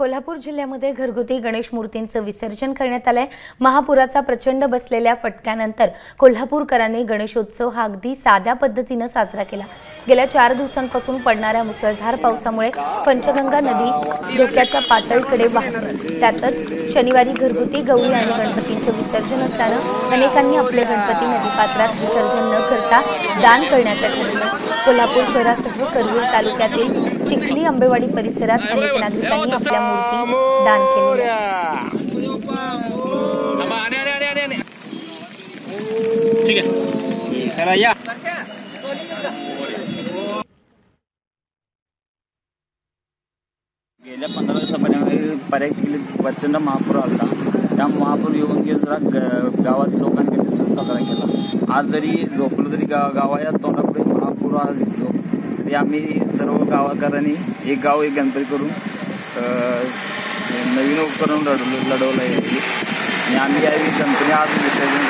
कोल्हापूर जिल्ह्यामध्ये घरगुती गणेश मूर्तींचं विसर्जन करण्यात आलंय. महापुराचा प्रचंड बसलेल्या फटक्यानंतर कोल्हापूरकरांनी गणेशोत्सव हा अगदी साध्या पद्धतीनं साजरा केला. गेल्या चार दिवसांपासून पडणाऱ्या मुसळधार पावसामुळे पंचगंगा नदी धोक्याच्या पातळीकडे वाहते. त्यातच शनिवारी घरगुती गौरी आणि गणपतींचं विसर्जन असताना अनेकांनी आपले गणपती नदीपात्रात विसर्जन न करता दान करण्याचं ठरवलं. कोल्हापूर शहरासह करवीर तालुक्यातील चिखली आंबेवाडी परिसरात अनेक नागरिकांनी आपल्या मूर्ती दान केलेल्या आहेत. थांबा, आणि, आणि, आणि, आणि, आणि. ठीक आहे. चला या. गेल्या पंधरा दिवसामध्ये पर्याय केली. प्रचंड महापूर आला त्या महापूर येऊन गेलं जरा ग- गावात लोकांनी साजरा केला. आज जरी झोपलं तरी गा गावाच्या तोंडापुढे महापूर आज दिसतो. ते आम्ही सर्व गावाकरांनी एक गाव एक गणपती करून नवीन उपकरण लढवलं लढवलं आहे. आणि आम्ही यावेळी गणपती आज विसर्जन